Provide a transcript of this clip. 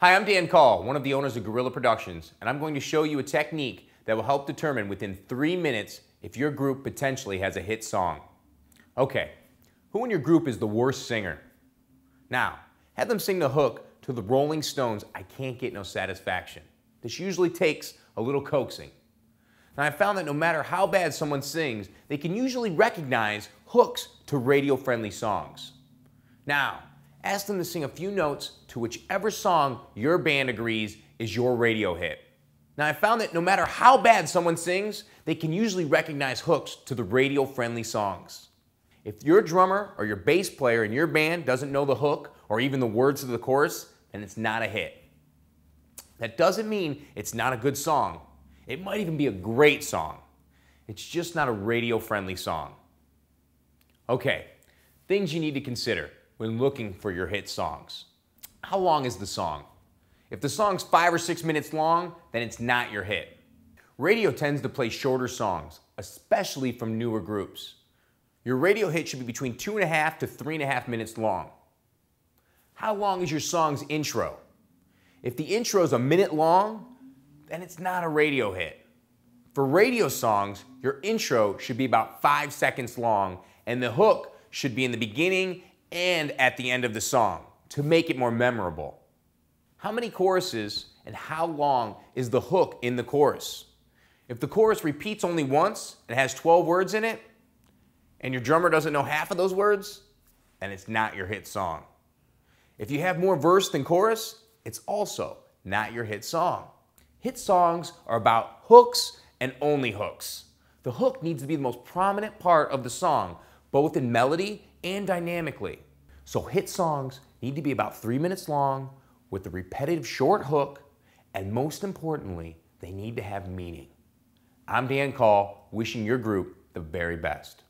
Hi, I'm Dan Call, one of the owners of Gorilla Productions, and I'm going to show you a technique that will help determine within three minutes if your group potentially has a hit song. Okay, who in your group is the worst singer? Now, have them sing the hook to the Rolling Stones' I Can't Get No Satisfaction. This usually takes a little coaxing. Now, I found that no matter how bad someone sings, they can usually recognize hooks to radio friendly songs. Now, ask them to sing a few notes to whichever song your band agrees is your radio hit. Now, I found that no matter how bad someone sings, they can usually recognize hooks to the radio friendly songs. If your drummer or your bass player in your band doesn't know the hook or even the words of the chorus, then it's not a hit. That doesn't mean it's not a good song. It might even be a great song. It's just not a radio friendly song. Okay, things you need to consider when looking for your hit songs. How long is the song? If the song's five or six minutes long, then it's not your hit. Radio tends to play shorter songs, especially from newer groups. Your radio hit should be between two and a half to three and a half minutes long. How long is your song's intro? If the intro is a minute long, then it's not a radio hit. For radio songs, your intro should be about five seconds long, and the hook should be in the beginning and at the end of the song to make it more memorable. How many choruses and how long is the hook in the chorus? If the chorus repeats only once and has 12 words in it, and your drummer doesn't know half of those words, then it's not your hit song. If you have more verse than chorus, it's also not your hit song. Hit songs are about hooks and only hooks. The hook needs to be the most prominent part of the song, both in melody and dynamically. So hit songs need to be about three minutes long with a repetitive short hook, and most importantly, they need to have meaning. I'm Dan Call, wishing your group the very best.